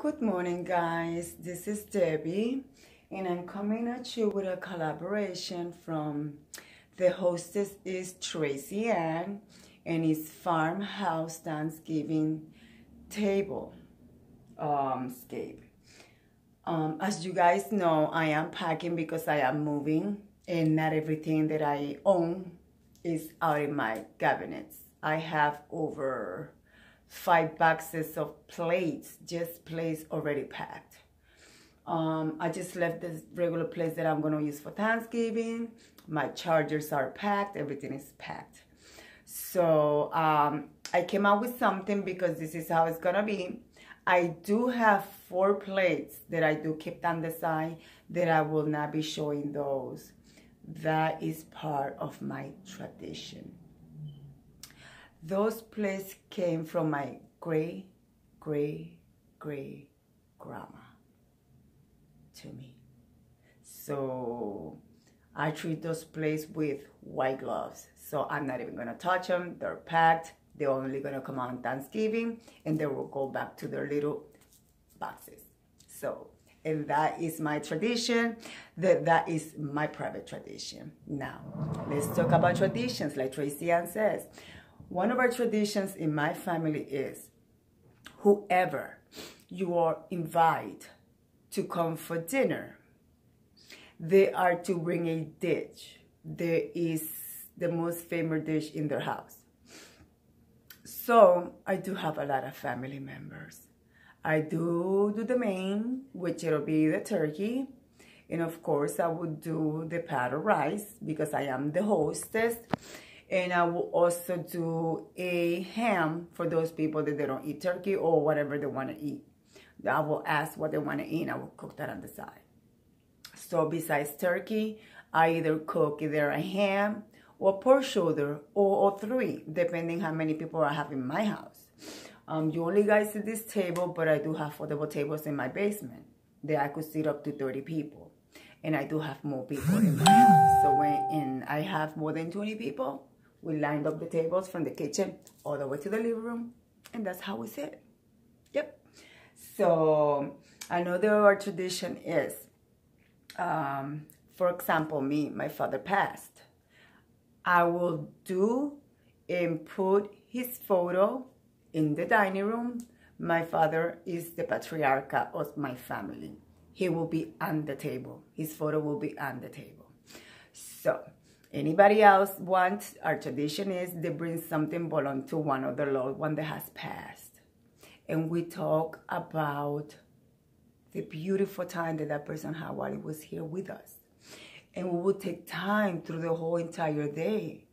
Good morning, guys. This is Debbie, and I'm coming at you with a collaboration from the hostess is Tracy Ann and it's Farmhouse Thanksgiving Table um, scape. Um, as you guys know, I am packing because I am moving, and not everything that I own is out in my cabinets. I have over five boxes of plates, just plates already packed. Um, I just left this regular place that I'm going to use for Thanksgiving. My chargers are packed. Everything is packed. So um, I came out with something because this is how it's going to be. I do have four plates that I do keep on the side that I will not be showing those. That is part of my tradition. Those plates came from my great, great, great grandma to me. So I treat those plates with white gloves. So I'm not even gonna touch them. They're packed. They're only gonna come on Thanksgiving and they will go back to their little boxes. So, and that is my tradition. That that is my private tradition. Now, let's talk about traditions, like Tracy Ann says. One of our traditions in my family is whoever you are invited to come for dinner, they are to bring a dish. There is the most famous dish in their house. So I do have a lot of family members. I do do the main, which it'll be the turkey. And of course, I would do the pot of rice because I am the hostess. And I will also do a ham for those people that they don't eat turkey or whatever they want to eat. I will ask what they want to eat and I will cook that on the side. So besides turkey, I either cook either a ham or pork shoulder or, three, depending how many people I have in my house. Um, you only guys see this table, but I do have foldable tables in my basement that I could sit up to 30 people. And I do have more people in my house. So when and I have more than 20 people, we lined up the tables from the kitchen all the way to the living room. And that's how we sit. Yep. So another tradition is, um, for example, me, my father passed. I will do and put his photo in the dining room. My father is the patriarch of my family. He will be on the table. His photo will be on the table. So Anybody else wants, our tradition is they bring something belong to one of the loved one that has passed. And we talk about the beautiful time that that person had while he was here with us. And we will take time through the whole entire day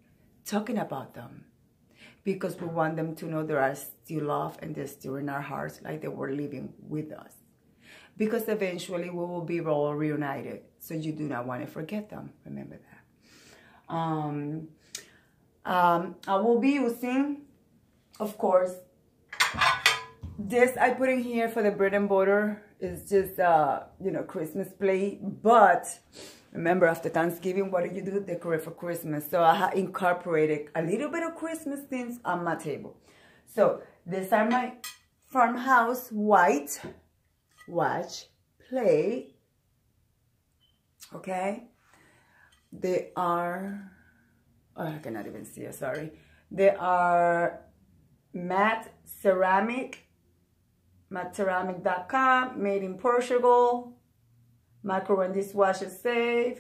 talking about them because we want them to know they are still love and they're still in our hearts like they were living with us. Because eventually we will be all reunited. So you do not want to forget them. Remember that. Um, um, I will be using, of course, this I put in here for the bread and butter is just, uh, you know, Christmas plate. But remember, after Thanksgiving, what do you do? Decorate for Christmas. So I have incorporated a little bit of Christmas things on my table. So these are my farmhouse white watch plate. Okay. They are, oh, I cannot even see it, sorry. They are matte ceramic, matteceramic.com, made in Portugal, micro and dishwasher safe.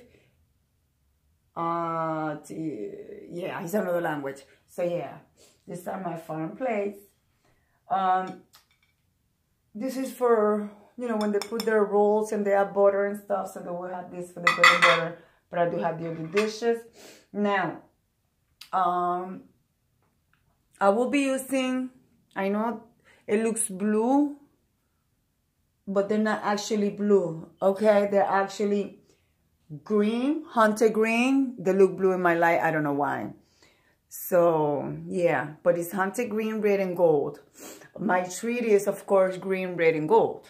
Uh, yeah, it's another language. So yeah, these are my farm plates. Um, this is for, you know, when they put their rolls and they have butter and stuff. So they will have this for the bread and butter but I do have the other dishes. Now, um, I will be using, I know it looks blue, but they're not actually blue, okay? They're actually green, hunter green. They look blue in my light, I don't know why. So, yeah, but it's hunter green, red, and gold. My treat is, of course, green, red, and gold.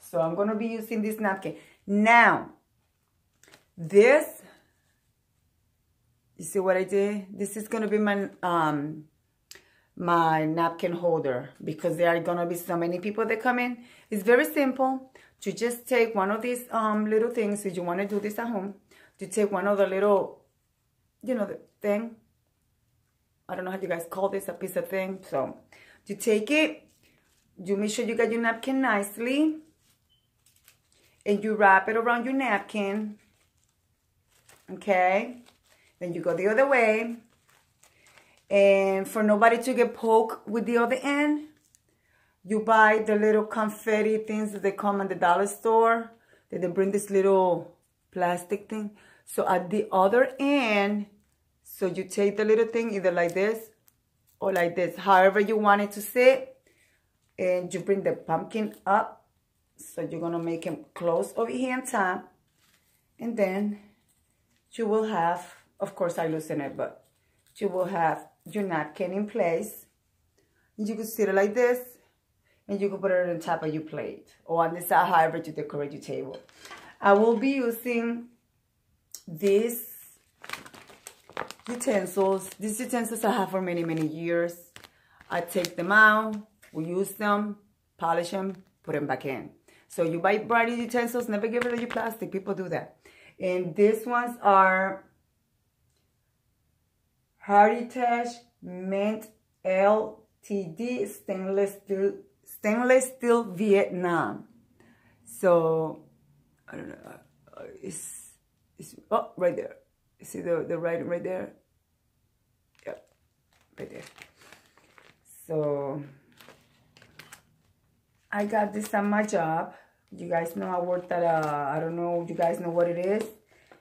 So I'm going to be using this napkin. Now, this, you see what I did? This is going to be my um, my napkin holder because there are gonna be so many people that come in. It's very simple to just take one of these um, little things if you want to do this at home. To take one of the little, you know, the thing. I don't know how you guys call this, a piece of thing. So, to take it, you make sure you got your napkin nicely. And you wrap it around your napkin. Okay. Then you go the other way and for nobody to get poked with the other end, you buy the little confetti things that they come in the dollar store. That they bring this little plastic thing. So at the other end, so you take the little thing either like this or like this, however you want it to sit. And you bring the pumpkin up. So you're going to make him close over here on top. And then you will have, of course I loosen it, but you will have your napkin in place. You can sit it like this, and you can put it on top of your plate, or on the side, however you decorate your table. I will be using these utensils. These utensils I have for many, many years. I take them out, we use them, polish them, put them back in. So you buy brand utensils, never get rid of your plastic. People do that. And these ones are Heritage Mint LTD stainless steel, stainless steel Vietnam. So, I don't know, uh, it's, it's, oh, right there. You see the, the writing right there? Yep, right there. So, I got this on my job. You guys know I worked at a, I don't know, you guys know what it is?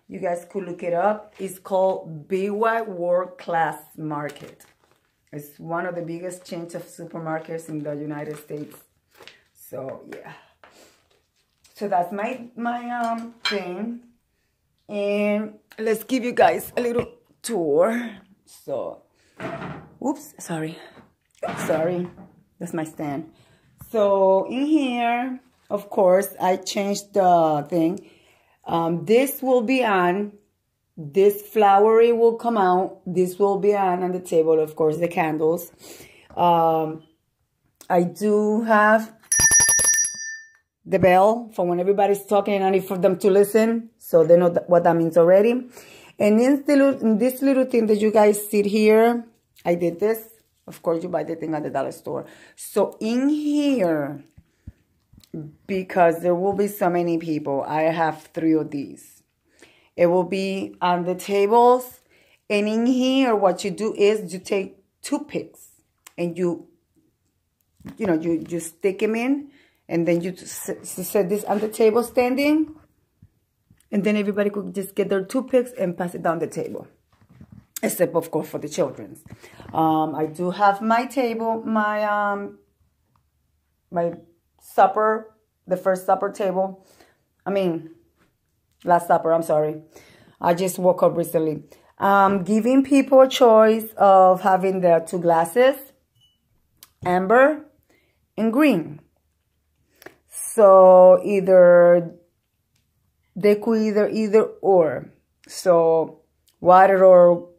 You guys could look it up. It's called BY World Class Market. It's one of the biggest chains of supermarkets in the United States. So, yeah. So that's my, my um thing. And let's give you guys a little tour. So, oops, sorry. Sorry. That's my stand. So in here, of course, I changed the thing. Um, this will be on. This flowery will come out. This will be on on the table, of course, the candles. Um, I do have the bell for when everybody's talking. And I need for them to listen so they know what that means already. And in, in this little thing that you guys see here, I did this. Of course, you buy the thing at the dollar store. So in here, because there will be so many people. I have three of these. It will be on the tables. And in here, what you do is you take toothpicks and you, you know, you, you stick them in and then you set this on the table standing. And then everybody could just get their toothpicks and pass it down the table. Except, of course, for the children's. Um, I do have my table, my, um, my supper, the first supper table. I mean, last supper, I'm sorry. I just woke up recently. Um, giving people a choice of having their two glasses, amber and green. So either, they could either, either or. So water or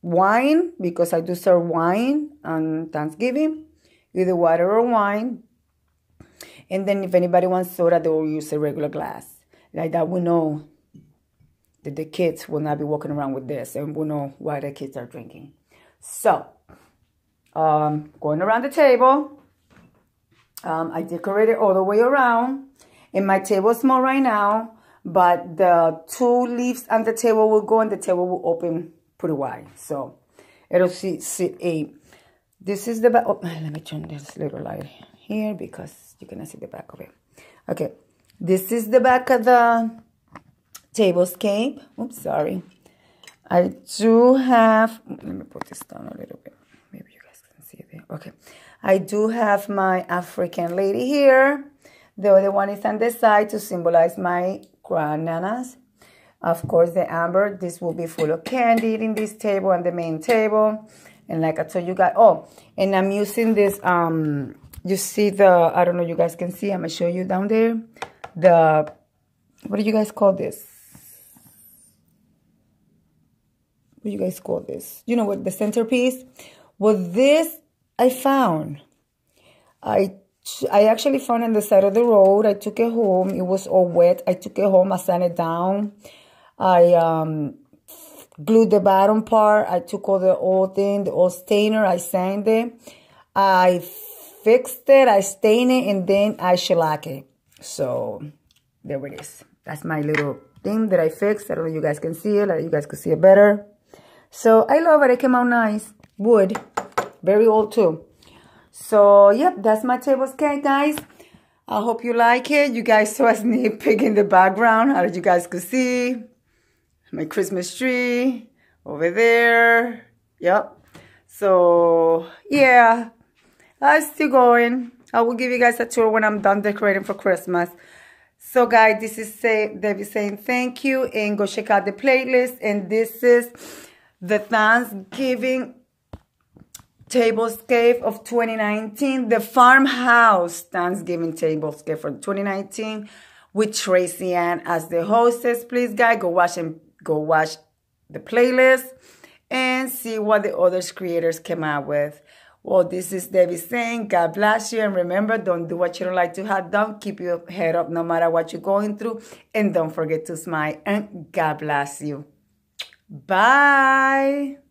wine, because I do serve wine on Thanksgiving. Either water or wine. And then if anybody wants soda, they will use a regular glass. Like that, we know that the kids will not be walking around with this, and we know why the kids are drinking. So, um, going around the table, um, I decorated all the way around. And my table is small right now, but the two leaves on the table will go and the table will open pretty wide. So, it'll sit, sit eight. This is the. Oh, let me turn this little light here because you can see the back of it. Okay, this is the back of the tablescape. Oops, sorry. I do have, let me put this down a little bit. Maybe you guys can see it there Okay. I do have my African lady here. The other one is on the side to symbolize my grandnanas. Of course, the amber, this will be full of candy in this table and the main table. And like I told you guys, oh, and I'm using this um you see the, I don't know, you guys can see, I'm going to show you down there. The, what do you guys call this? What do you guys call this? You know what, the centerpiece? Well, this I found. I I actually found on the side of the road. I took it home. It was all wet. I took it home. I sanded it down. I um, glued the bottom part. I took all the old thing, the old stainer. I sanded it. I fixed it. I stained it, and then I shellac it. So there it is. That's my little thing that I fixed. I don't know if you guys can see it. you guys can see it better. So I love it. It came out nice. Wood. Very old too. So, yep, that's my tablescape, guys. I hope you like it. You guys saw a sneak peek in the background. How did you guys could see. My Christmas tree over there. Yep. So, yeah. I'm still going. I will give you guys a tour when I'm done decorating for Christmas. So guys, this is say Debbie saying thank you and go check out the playlist. And this is the Thanksgiving tablescape of 2019, the farmhouse Thanksgiving tablescape for 2019 with Tracy Ann as the hostess. Please, guys, go watch and go watch the playlist and see what the other creators came out with. Well, this is Debbie saying, God bless you. And remember, don't do what you don't like to have done. Keep your head up no matter what you're going through. And don't forget to smile. And God bless you. Bye.